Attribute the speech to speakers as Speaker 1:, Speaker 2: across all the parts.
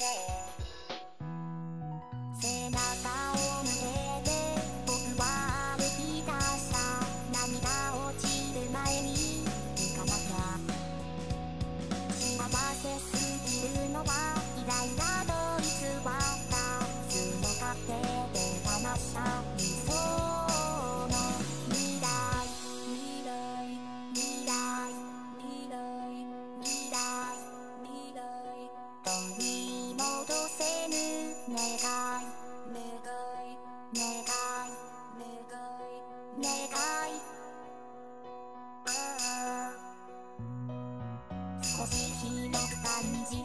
Speaker 1: more. 少し広く感じる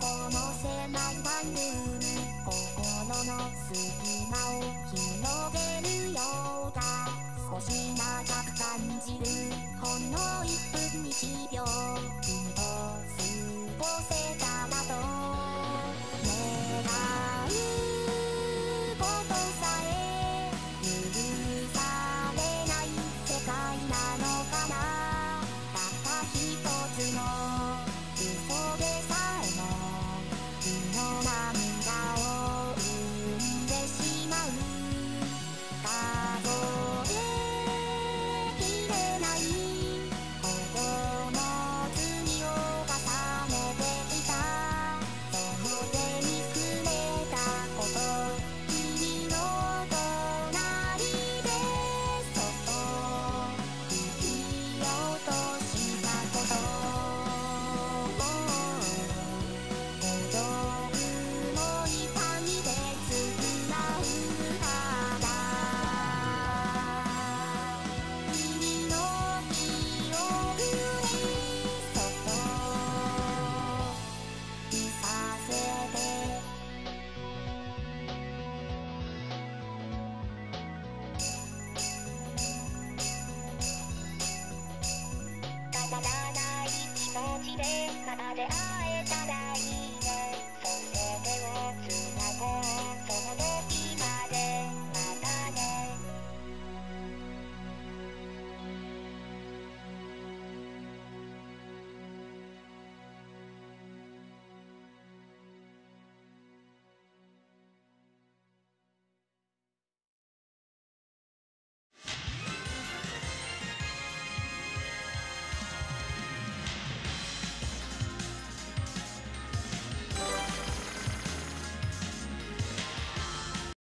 Speaker 1: この狭いワンル心の隙間をたらない気持ちで。また出会え